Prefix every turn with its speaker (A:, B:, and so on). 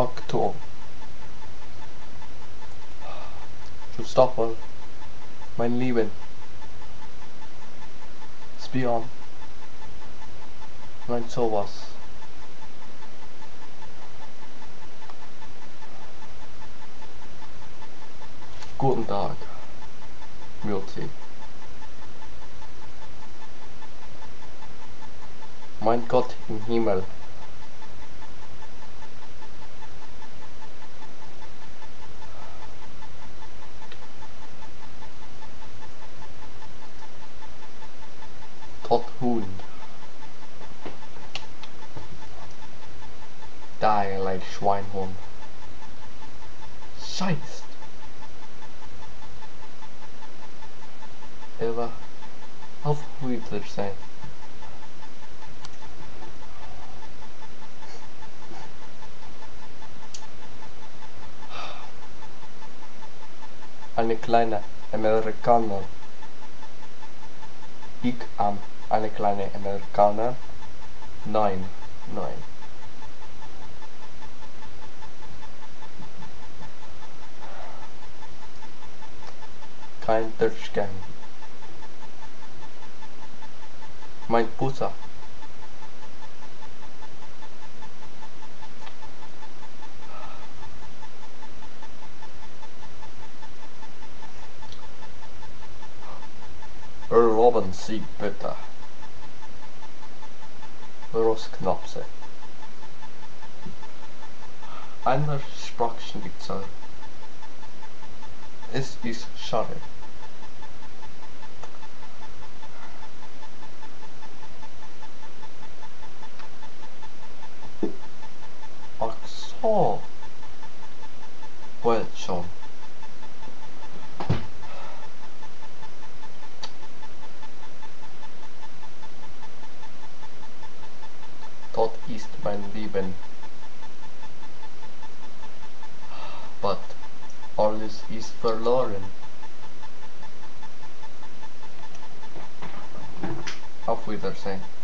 A: Oktober. Christopher, mein Lieben. Spion. Mein sowas. Guten Tag. Mürzi. Mein Gott im Himmel. Opportun. Die like Schweinhund. Scheiß. Irre. Auf Friedrich sein. Eine kleine Amerikaner. Ik am eine kleine Amerikaner. Nein, nein. Kein Durchgang. Mein Pusser. Robin Sie bitte. Rosknapse. Einer Sprachschnitzer. Es ist schade. Ach so. Well schon. Mein Leben. But alles ist verloren. Auf Wiedersehen.